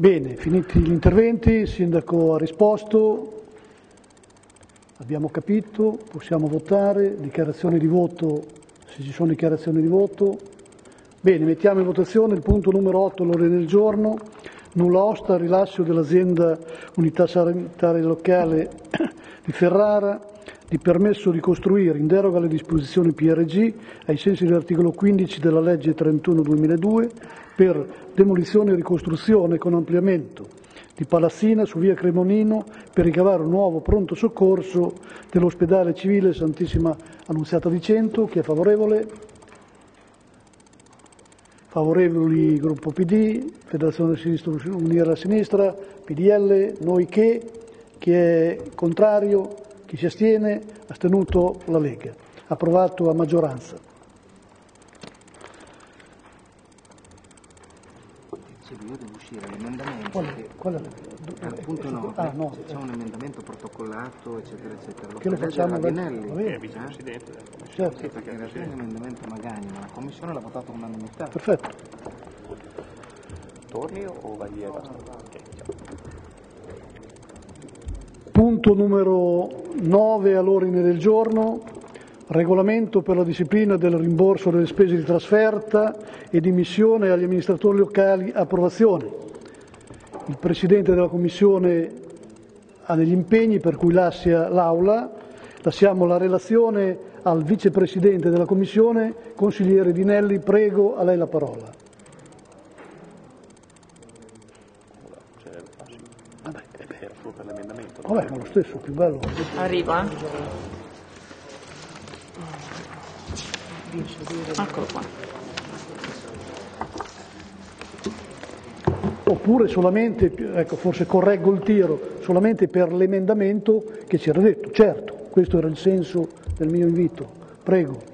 Bene, finiti gli interventi, il Sindaco ha risposto, abbiamo capito, possiamo votare, dichiarazioni di voto, se ci sono dichiarazioni di voto. Bene, mettiamo in votazione il punto numero 8 all'ordine del giorno, nulla osta, rilascio dell'azienda Unità Sanitaria Locale di Ferrara di permesso di costruire in deroga alle disposizioni PRG ai sensi dell'articolo 15 della legge 31/2002 per demolizione e ricostruzione con ampliamento di palazzina su via Cremonino per ricavare un nuovo pronto soccorso dell'ospedale civile Santissima Annunziata di Cento. Chi è favorevole? Favorevoli gruppo PD, Federazione Sinistra Unire alla Sinistra, PDL, noi che, chi è contrario, chi si astiene, astenuto la Lega. Approvato a maggioranza. io devo uscire l'emendamento Qual è? Qual è? al punto 9 Ah, no. c'è un emendamento protocollato eccetera eccetera lo Che lo facciamo? Ravinelli Va bene. eh? vicepresidente della commissione. Certo, Sì, perché in realtà è un emendamento Magani ma la commissione l'ha votato all'unanimità perfetto. Torni o vai via? Ok, ciao. Punto numero 9 all'ordine del giorno, regolamento per la disciplina del rimborso delle spese di trasferta e di missione agli amministratori locali, approvazione. Il Presidente della Commissione ha degli impegni per cui lascia l'Aula, lasciamo la relazione al Vicepresidente della Commissione, consigliere Dinelli, prego, a lei la parola. Stesso, più bello. Arrivo, eh. Eccolo qua. Oppure solamente, ecco, forse correggo il tiro, solamente per l'emendamento che ci era detto. Certo, questo era il senso del mio invito. Prego.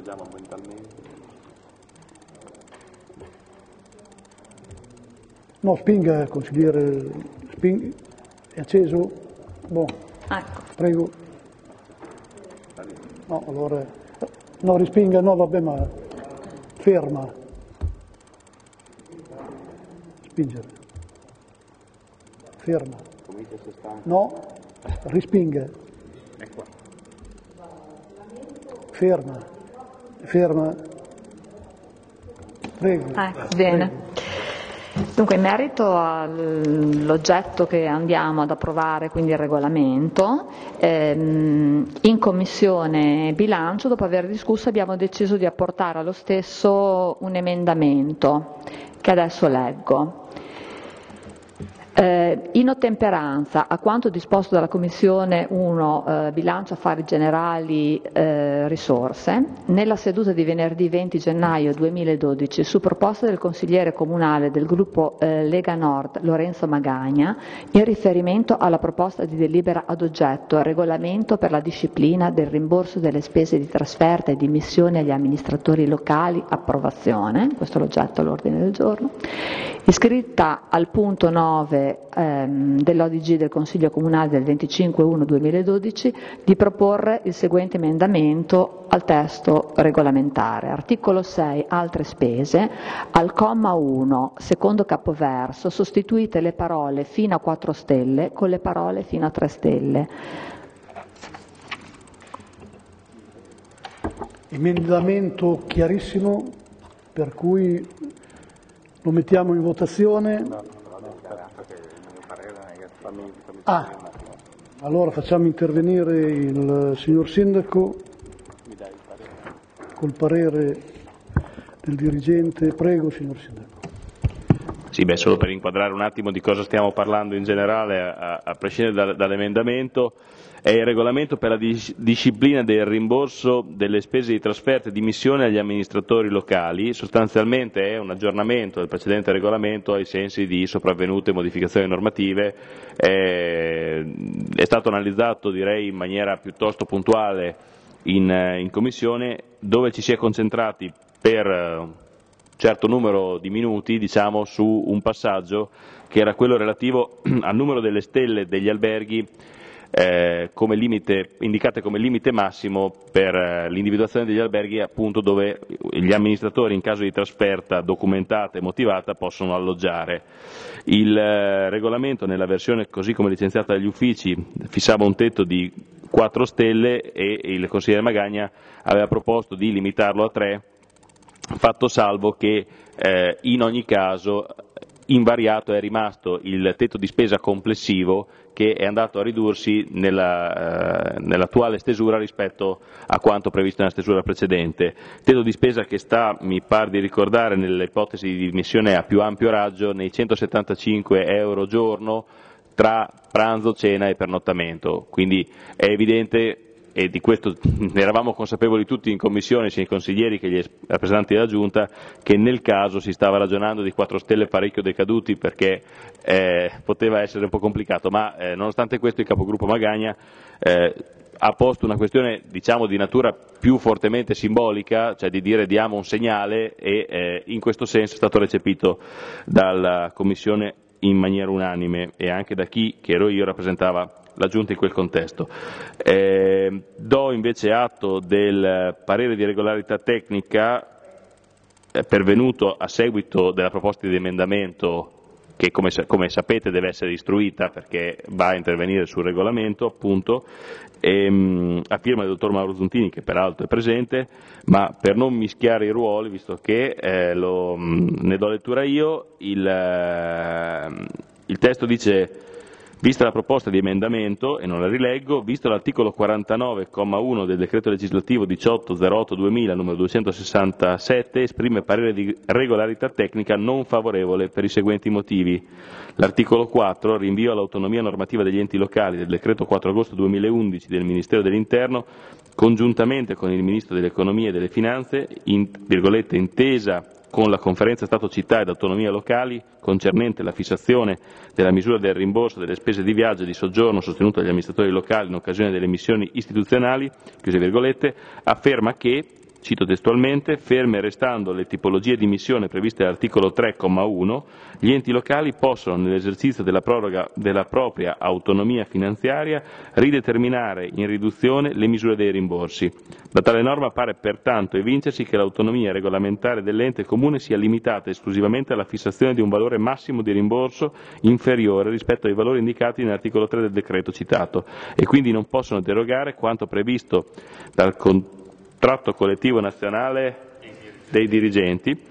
Leggiamo mentalmente. No, spinga, consigliere, spinga. È acceso? Boh, Ecco. prego. No, allora, no, rispinga, no, vabbè, ma ferma. Spingere. Ferma. No, rispinga. È qua. Ferma. Ferma. Prego. Ecco, bene. Dunque, in merito all'oggetto che andiamo ad approvare, quindi il regolamento, ehm, in Commissione Bilancio, dopo aver discusso, abbiamo deciso di apportare allo stesso un emendamento che adesso leggo. Eh, in ottemperanza a quanto disposto dalla Commissione 1 eh, Bilancio Affari Generali eh, Risorse, nella seduta di venerdì 20 gennaio 2012, su proposta del consigliere comunale del gruppo eh, Lega Nord Lorenzo Magagna, in riferimento alla proposta di delibera ad oggetto regolamento per la disciplina del rimborso delle spese di trasferta e di missione agli amministratori locali, approvazione, questo è l'oggetto all'ordine del giorno, iscritta al punto 9 ehm, dell'ODG del Consiglio Comunale del 25-1-2012 di proporre il seguente emendamento al testo regolamentare. Articolo 6, altre spese, al comma 1, secondo capoverso, sostituite le parole fino a 4 stelle con le parole fino a 3 stelle. Emendamento chiarissimo, per cui lo mettiamo in votazione. Ah, allora facciamo intervenire il signor Sindaco col parere del dirigente. Prego, signor Sindaco. Sì, beh, solo per inquadrare un attimo di cosa stiamo parlando in generale, a, a prescindere dal- dall'emendamento, è il regolamento per la dis- disciplina del rimborso delle spese di trasferta e di missione agli amministratori locali, sostanzialmente è un aggiornamento del precedente regolamento ai sensi di sopravvenute modificazioni normative, è, è stato analizzato direi in maniera piuttosto puntuale in, in Commissione dove ci si è concentrati per certo numero di minuti diciamo, su un passaggio che era quello relativo al numero delle stelle degli alberghi eh, come limite, indicate come limite massimo per eh, l'individuazione degli alberghi appunto dove gli amministratori in caso di trasferta documentata e motivata possono alloggiare. Il eh, regolamento nella versione così come licenziata dagli uffici fissava un tetto di 4 stelle e il consigliere Magagna aveva proposto di limitarlo a 3 fatto salvo che eh, in ogni caso invariato è rimasto il tetto di spesa complessivo che è andato a ridursi nella, eh, nell'attuale stesura rispetto a quanto previsto nella stesura precedente. Tetto di spesa che sta, mi pare di ricordare, nell'ipotesi di dimissione a più ampio raggio nei 175 euro giorno tra pranzo, cena e pernottamento. Quindi è evidente e di questo ne eravamo consapevoli tutti in commissione, sia i consiglieri che gli rappresentanti della Giunta, che nel caso si stava ragionando di 4 stelle parecchio decaduti perché eh, poteva essere un po' complicato, ma eh, nonostante questo il capogruppo Magagna eh, ha posto una questione diciamo, di natura più fortemente simbolica, cioè di dire diamo un segnale e eh, in questo senso è stato recepito dalla Commissione in maniera unanime e anche da chi, che ero io, rappresentava la Giunta in quel contesto. Eh, do invece atto del parere di regolarità tecnica eh, pervenuto a seguito della proposta di emendamento che come, come, sapete deve essere istruita perché va a intervenire sul regolamento appunto, ehm, a firma del dottor Mauro Zuntini che peraltro è presente, ma per non mischiare i ruoli, visto che eh, lo, ne do lettura io, il, eh, il testo dice Vista la proposta di emendamento, e non la rileggo, visto l'articolo 49,1 del decreto legislativo 1808-2000 numero 267, esprime parere di regolarità tecnica non favorevole per i seguenti motivi. L'articolo 4, rinvio all'autonomia normativa degli enti locali del decreto 4 agosto 2011 del Ministero dell'Interno, congiuntamente con il Ministro dell'Economia e delle Finanze, in, intesa con la Conferenza Stato-Città ed autonomia locali concernente la fissazione della misura del rimborso delle spese di viaggio e di soggiorno sostenuto dagli amministratori locali in occasione delle missioni istituzionali, afferma che Cito testualmente, ferme restando le tipologie di missione previste dall'articolo 3,1, gli enti locali possono, nell'esercizio della, della propria autonomia finanziaria, rideterminare in riduzione le misure dei rimborsi. Da tale norma pare pertanto evincersi che l'autonomia regolamentare dell'ente comune sia limitata esclusivamente alla fissazione di un valore massimo di rimborso inferiore rispetto ai valori indicati nell'articolo 3 del decreto citato e quindi non possono derogare quanto previsto dal contratto collettivo nazionale dei dirigenti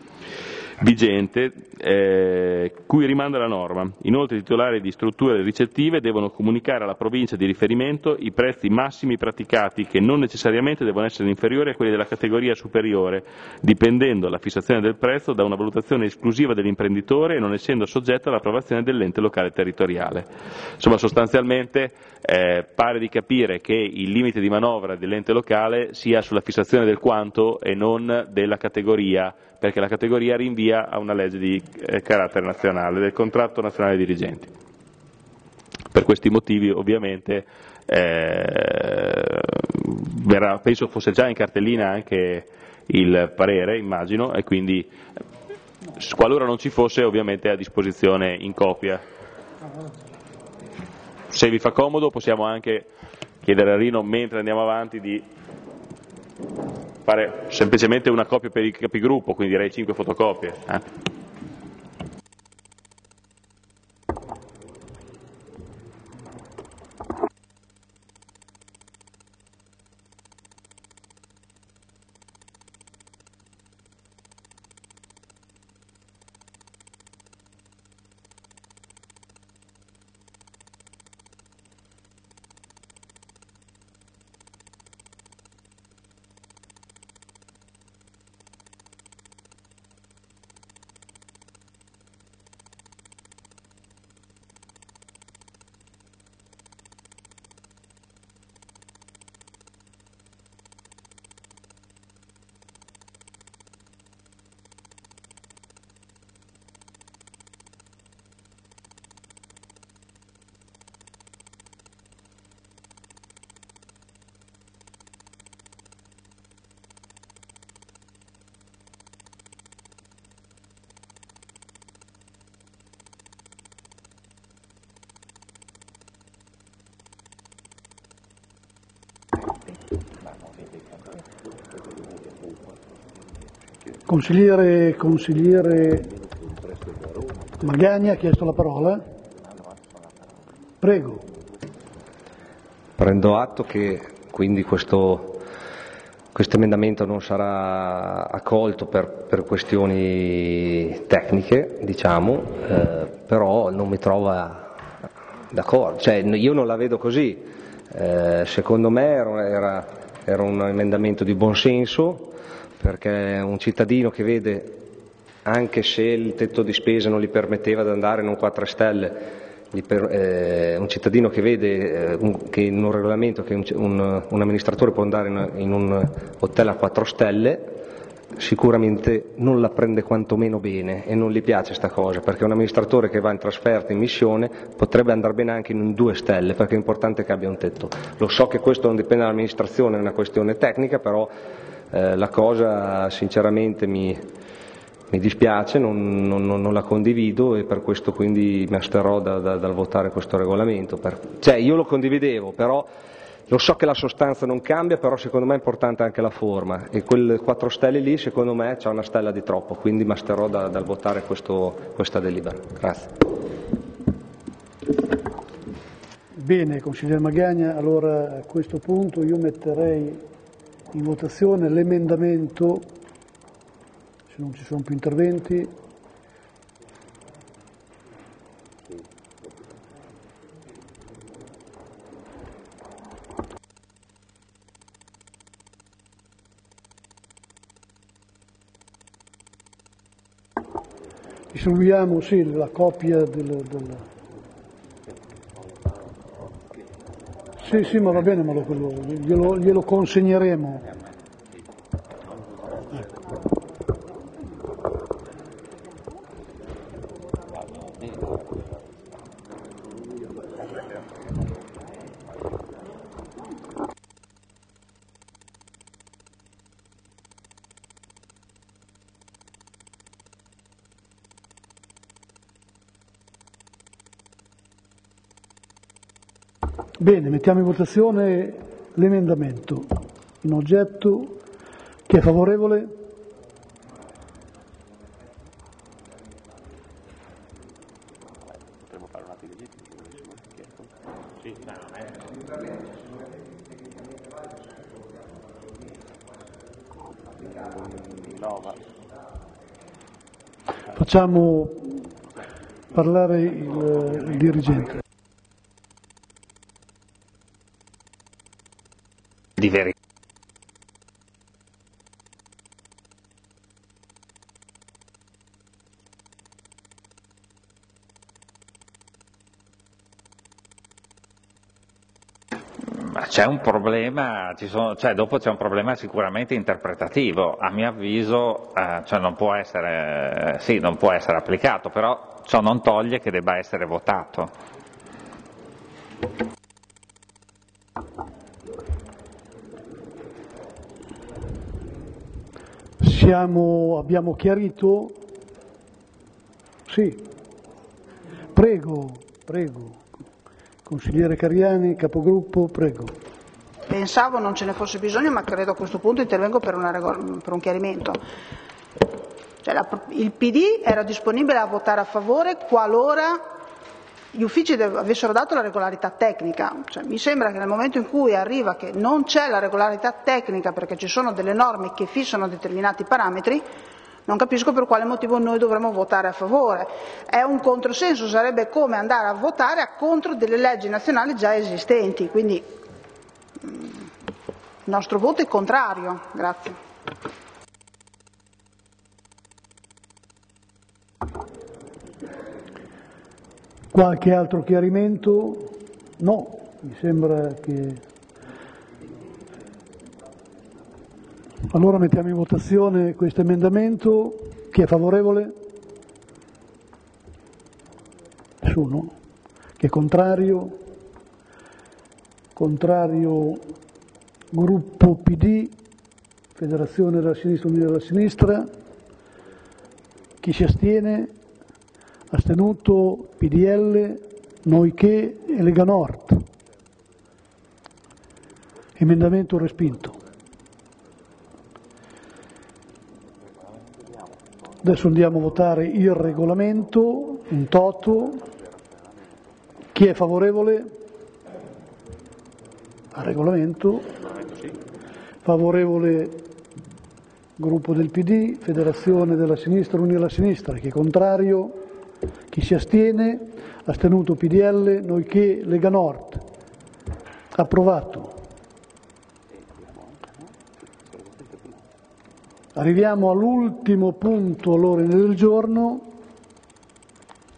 vigente eh, cui rimanda la norma. Inoltre i titolari di strutture ricettive devono comunicare alla provincia di riferimento i prezzi massimi praticati che non necessariamente devono essere inferiori a quelli della categoria superiore, dipendendo la fissazione del prezzo da una valutazione esclusiva dell'imprenditore e non essendo soggetta all'approvazione dell'ente locale territoriale. Insomma, sostanzialmente eh, pare di capire che il limite di manovra dell'ente locale sia sulla fissazione del quanto e non della categoria perché la categoria rinvia a una legge di eh, carattere nazionale, del contratto nazionale dei dirigenti. Per questi motivi ovviamente eh, verrà, penso fosse già in cartellina anche il parere, immagino, e quindi qualora non ci fosse ovviamente è a disposizione in copia. Se vi fa comodo possiamo anche chiedere a Rino mentre andiamo avanti di fare semplicemente una copia per il capigruppo, quindi direi 5 fotocopie. Eh? Consigliere, consigliere Magagni ha chiesto la parola. Prego. Prendo atto che quindi questo, questo emendamento non sarà accolto per, per questioni tecniche, diciamo, eh, però non mi trova d'accordo, cioè, io non la vedo così. Eh, secondo me era, era, un emendamento di buonsenso, perché un cittadino che vede, anche se il tetto di spesa non gli permetteva di andare in un 4 stelle, eh, un cittadino che vede eh, che in un regolamento che un, amministratore può andare in, in, un hotel a 4 stelle, sicuramente non la prende quantomeno bene e non gli piace questa cosa, perché un amministratore che va in trasferta, in missione, potrebbe andare bene anche in 2 stelle, perché è importante che abbia un tetto. Lo so che questo non dipende dall'amministrazione, è una questione tecnica, però eh, la cosa sinceramente mi, mi dispiace, non, non, non, la condivido e per questo quindi mi asterrò da, da, dal votare questo regolamento. Per, cioè io lo condividevo, però lo so che la sostanza non cambia, però secondo me è importante anche la forma e quelle quattro stelle lì secondo me c'è una stella di troppo, quindi mi asterrò da, dal votare questo, questa delibera. Grazie. Bene, consigliere Magagna, allora a questo punto io metterei in votazione l'emendamento, se non ci sono più interventi, distribuiamo sì, la copia del, del... Sì, sì, ma va bene, ma lo, glielo, glielo consegneremo. Bene, mettiamo in votazione l'emendamento in oggetto. Chi è favorevole? Facciamo parlare il, il dirigente. di verità. C'è un problema, sono, cioè dopo c'è un problema sicuramente interpretativo, a mio avviso eh, cioè non, può essere, eh, sì, non può essere applicato, però ciò non toglie che debba essere votato. Siamo, abbiamo chiarito? Sì. Prego, prego. Consigliere Cariani, capogruppo, prego. Pensavo non ce ne fosse bisogno, ma credo a questo punto intervengo per, una, per un chiarimento. Cioè la, il PD era disponibile a votare a favore qualora gli uffici avessero dato la regolarità tecnica. Cioè, mi sembra che nel momento in cui arriva che non c'è la regolarità tecnica perché ci sono delle norme che fissano determinati parametri, non capisco per quale motivo noi dovremmo votare a favore. È un controsenso, sarebbe come andare a votare a contro delle leggi nazionali già esistenti. Quindi mm, il nostro voto è contrario. Grazie. Qualche altro chiarimento? No, mi sembra che... Allora mettiamo in votazione questo emendamento. Chi è favorevole? Nessuno. Chi è contrario? Contrario gruppo PD, Federazione della Sinistra Unita della Sinistra. Chi si astiene? astenuto PDL, Noiché e Lega Nord. Emendamento respinto. Adesso andiamo a votare il regolamento in toto. Chi è favorevole al regolamento? Favorevole gruppo del PD, Federazione della Sinistra, Unire la Sinistra. Chi è contrario? Chi si astiene? Astenuto PDL, Noiché, Lega Nord. Approvato. Arriviamo all'ultimo punto all'ordine del giorno,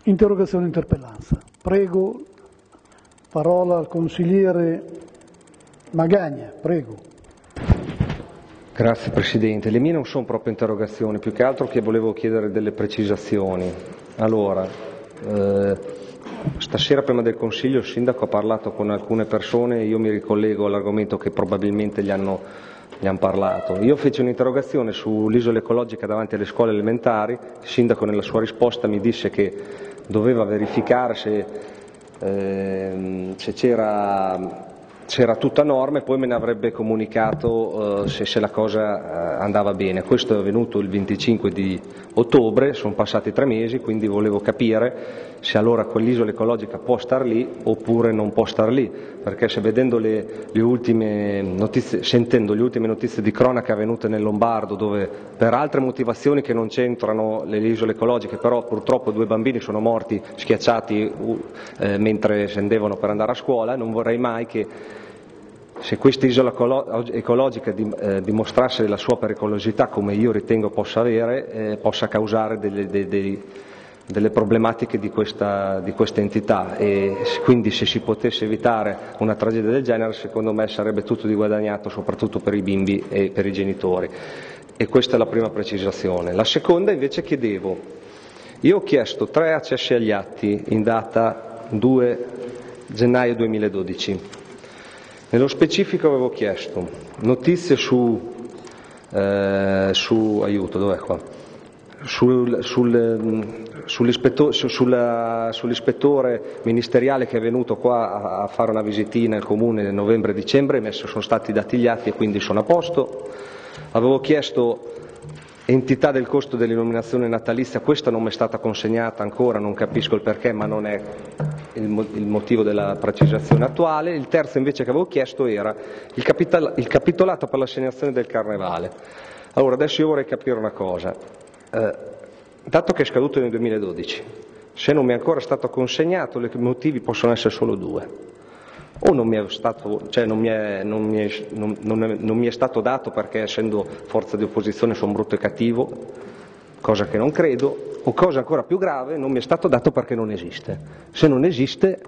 interrogazione e interpellanza. Prego, parola al consigliere Magagna, prego. Grazie Presidente. Le mie non sono proprio interrogazioni, più che altro che volevo chiedere delle precisazioni. Allora, eh, stasera prima del Consiglio il Sindaco ha parlato con alcune persone, io mi ricollego all'argomento che probabilmente gli hanno ne hanno parlato. Io feci un'interrogazione sull'isola ecologica davanti alle scuole elementari, il sindaco nella sua risposta mi disse che doveva verificare se, eh, se c'era c'era tutta norma e poi me ne avrebbe comunicato eh, se, se, la cosa eh, andava bene. Questo è avvenuto il 25 di ottobre, sono passati tre mesi, quindi volevo capire se allora quell'isola ecologica può star lì oppure non può star lì, perché se le, le notizie, sentendo le ultime notizie di cronaca avvenute nel Lombardo, dove per altre motivazioni che non c'entrano le isole ecologiche, però purtroppo due bambini sono morti schiacciati eh, mentre scendevano per andare a scuola, non vorrei mai che se questa isola ecologica eh, dimostrasse la sua pericolosità, come io ritengo possa avere, eh, possa causare delle, dei, delle problematiche di questa, di questa, entità e quindi se si potesse evitare una tragedia del genere, secondo me sarebbe tutto di guadagnato, soprattutto per i bimbi e per i genitori. E questa è la prima precisazione. La seconda invece chiedevo, io ho chiesto tre accessi agli atti in data 2 gennaio 2012 nello specifico avevo chiesto notizie su, eh, su aiuto, dov'è qua? Sul, sul, sull'ispettore, sull'ispettore, ministeriale che è venuto qua a, fare una visitina al comune nel novembre-dicembre, sono stati dati gli atti e quindi sono a posto. Avevo chiesto entità del costo dell'illuminazione natalizia, questa non mi è stata consegnata ancora, non capisco il perché, ma non è il, motivo della precisazione attuale. Il terzo invece che avevo chiesto era il, capital, il capitolato per l'assegnazione del carnevale. Allora, adesso io vorrei capire una cosa. Eh, dato che è scaduto nel 2012, se non mi è ancora stato consegnato, i motivi possono essere solo due o non mi è stato dato perché essendo forza di opposizione sono brutto e cattivo, cosa che non credo, o cosa ancora più grave, non mi è stato dato perché non esiste. Se non esiste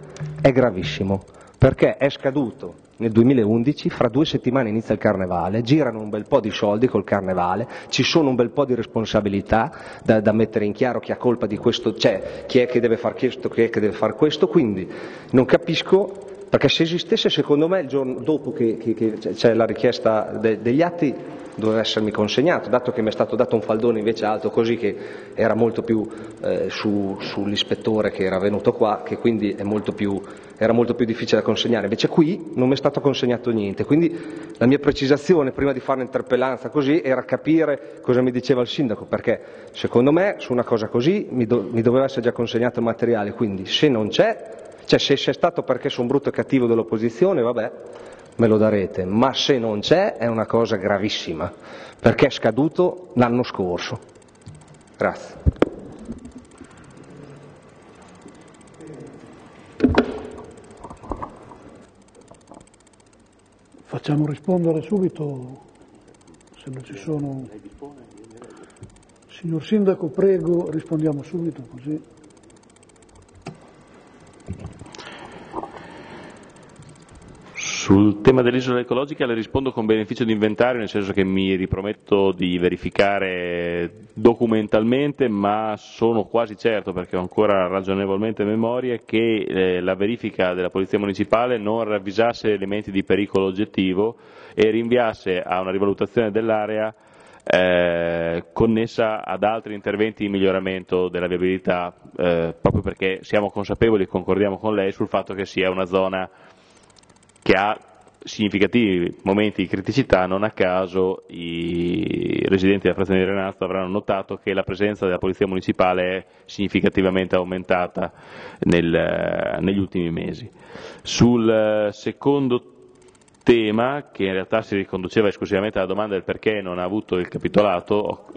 è gravissimo, perché è scaduto nel 2011, fra due settimane inizia il carnevale, girano un bel po' di soldi col carnevale, ci sono un bel po' di responsabilità da, da mettere in chiaro chi ha colpa di questo, cioè chi è che deve fare questo, chi è che deve fare questo, quindi non capisco perché se esistesse, secondo me, il giorno dopo che, che, che c'è la richiesta de, degli atti, doveva essermi consegnato, dato che mi è stato dato un faldone invece alto così che era molto più eh, su, sull'ispettore che era venuto qua, che quindi molto più, era molto più difficile da consegnare. Invece qui non mi è stato consegnato niente, quindi la mia precisazione prima di fare un'interpellanza così era capire cosa mi diceva il sindaco, perché secondo me su una cosa così mi, do, mi doveva essere già consegnato il materiale, quindi se non c'è cioè se c'è stato perché sono brutto e cattivo dell'opposizione, vabbè, me lo darete, ma se non c'è è una cosa gravissima, perché è scaduto l'anno scorso. Grazie. Facciamo rispondere subito, se non ci sono... Signor Sindaco, prego, rispondiamo subito così. Sul tema dell'isola ecologica le rispondo con beneficio di inventario, nel senso che mi riprometto di verificare documentalmente, ma sono quasi certo, perché ho ancora ragionevolmente memoria, che eh, la verifica della Polizia Municipale non ravvisasse elementi di pericolo oggettivo e rinviasse a una rivalutazione dell'area eh, connessa ad altri interventi di miglioramento della viabilità, eh, proprio perché siamo consapevoli e concordiamo con lei sul fatto che sia una zona che ha significativi momenti di criticità, non a caso i residenti della frazione di Renazzo avranno notato che la presenza della Polizia Municipale è significativamente aumentata nel, negli ultimi mesi. Sul secondo tema, che in realtà si riconduceva esclusivamente alla domanda del perché non ha avuto il capitolato,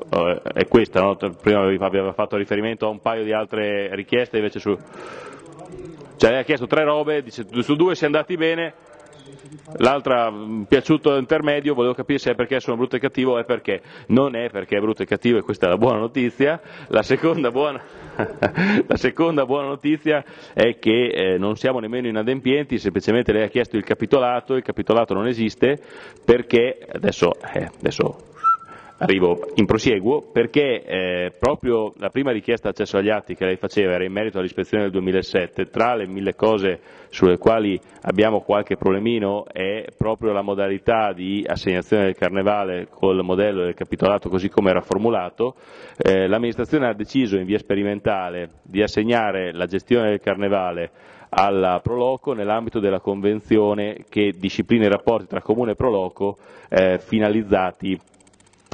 è questa, no? prima aveva fatto riferimento a un paio di altre richieste, invece su... Cioè ha chiesto tre robe, dice su due si è andati bene, L'altra, mm, piaciuto intermedio, volevo capire se è perché sono brutto e cattivo o è perché. Non è perché è brutto e cattivo e questa è la buona notizia. La seconda buona, la seconda buona notizia è che eh, non siamo nemmeno inadempienti, semplicemente lei ha chiesto il capitolato, il capitolato non esiste perché, adesso, eh, adesso arrivo in prosieguo perché eh, proprio la prima richiesta accesso agli atti che lei faceva era in merito all'ispezione del 2007, tra le mille cose sulle quali abbiamo qualche problemino è proprio la modalità di assegnazione del carnevale col modello del capitolato così come era formulato, eh, l'amministrazione ha deciso in via sperimentale di assegnare la gestione del carnevale alla Proloco nell'ambito della convenzione che disciplina i rapporti tra Comune e Proloco eh, finalizzati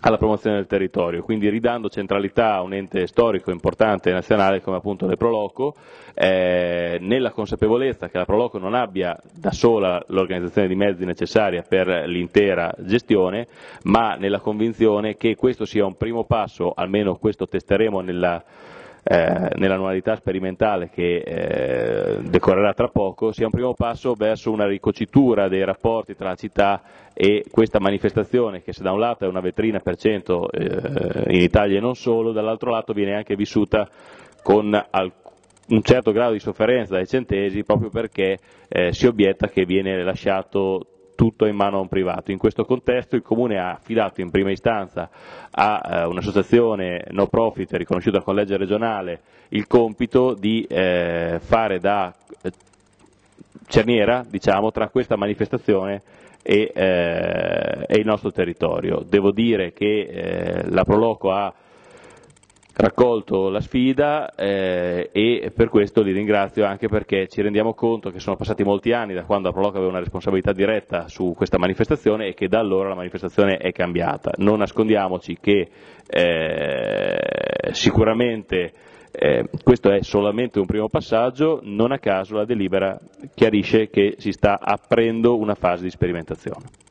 alla promozione del territorio, quindi ridando centralità a un ente storico importante e nazionale come appunto le Proloco, eh, nella consapevolezza che la Proloco non abbia da sola l'organizzazione di mezzi necessaria per l'intera gestione, ma nella convinzione che questo sia un primo passo, almeno questo testeremo nella eh, nell'annualità sperimentale che eh, decorrerà tra poco, sia un primo passo verso una ricocitura dei rapporti tra la città e questa manifestazione che se da un lato è una vetrina per cento eh, in Italia e non solo, dall'altro lato viene anche vissuta con un certo grado di sofferenza dai centesi proprio perché eh, si obietta che viene lasciato tutto in mano a un privato. In questo contesto il Comune ha affidato in prima istanza a eh, un'associazione no profit riconosciuta con legge regionale il compito di eh, fare da eh, cerniera diciamo, tra questa manifestazione e, eh, e, il nostro territorio. Devo dire che eh, la Proloco ha raccolto la sfida eh, e per questo li ringrazio anche perché ci rendiamo conto che sono passati molti anni da quando la Proloco aveva una responsabilità diretta su questa manifestazione e che da allora la manifestazione è cambiata. Non nascondiamoci che eh, sicuramente eh, questo è solamente un primo passaggio, non a caso la delibera chiarisce che si sta aprendo una fase di sperimentazione.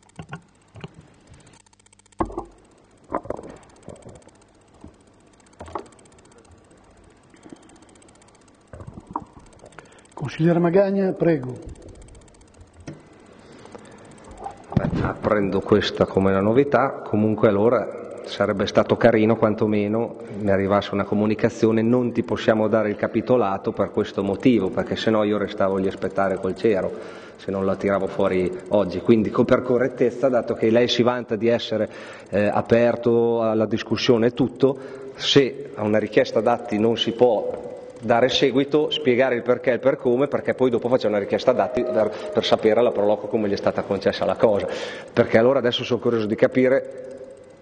Consigliere Magagna, prego. Prendo questa come una novità, comunque allora sarebbe stato carino quantomeno mi arrivasse una comunicazione non ti possiamo dare il capitolato per questo motivo, perché se no io restavo lì a aspettare col cero se non la tiravo fuori oggi. Quindi per correttezza, dato che lei si vanta di essere eh, aperto alla discussione e tutto, se a una richiesta d'atti non si può dare seguito, spiegare il perché e il per come, perché poi dopo faccio una richiesta dati per, per sapere alla Proloco come gli è stata concessa la cosa. Perché allora adesso sono curioso di capire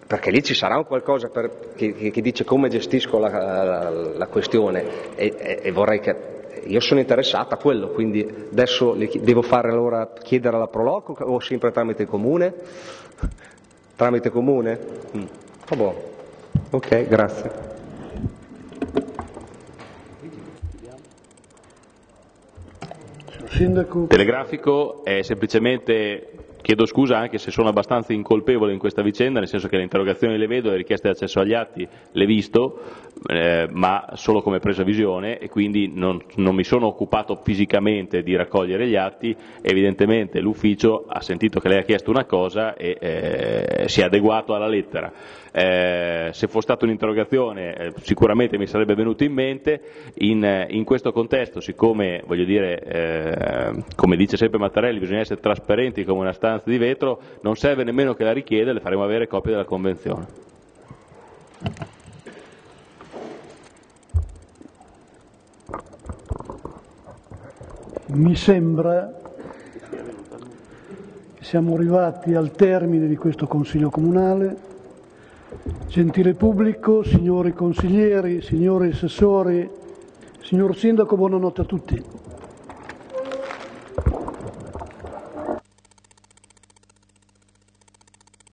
perché lì ci sarà un qualcosa per, che, che, dice come gestisco la, la, la questione e, e, e, vorrei che io sono interessato a quello, quindi adesso devo fare allora chiedere alla Proloco o sempre tramite comune? Tramite comune? Mm. Oh, boh. Ok, grazie. Sindaco. Telegrafico è semplicemente Chiedo scusa anche se sono abbastanza incolpevole in questa vicenda, nel senso che le interrogazioni le vedo, le richieste di accesso agli atti le visto, eh, ma solo come presa visione e quindi non, non, mi sono occupato fisicamente di raccogliere gli atti, evidentemente l'ufficio ha sentito che lei ha chiesto una cosa e eh, si è adeguato alla lettera. Eh, se fosse stata un'interrogazione eh, sicuramente mi sarebbe venuto in mente, in, in questo contesto siccome dire, eh, come dice sempre Mattarelli bisogna essere trasparenti come una stanza di vetro, non serve nemmeno che la richieda, le faremo avere copia della Convenzione. Mi sembra che siamo arrivati al termine di questo Consiglio Comunale. Gentile pubblico, signori consiglieri, signori assessori, signor Sindaco, buonanotte a tutti.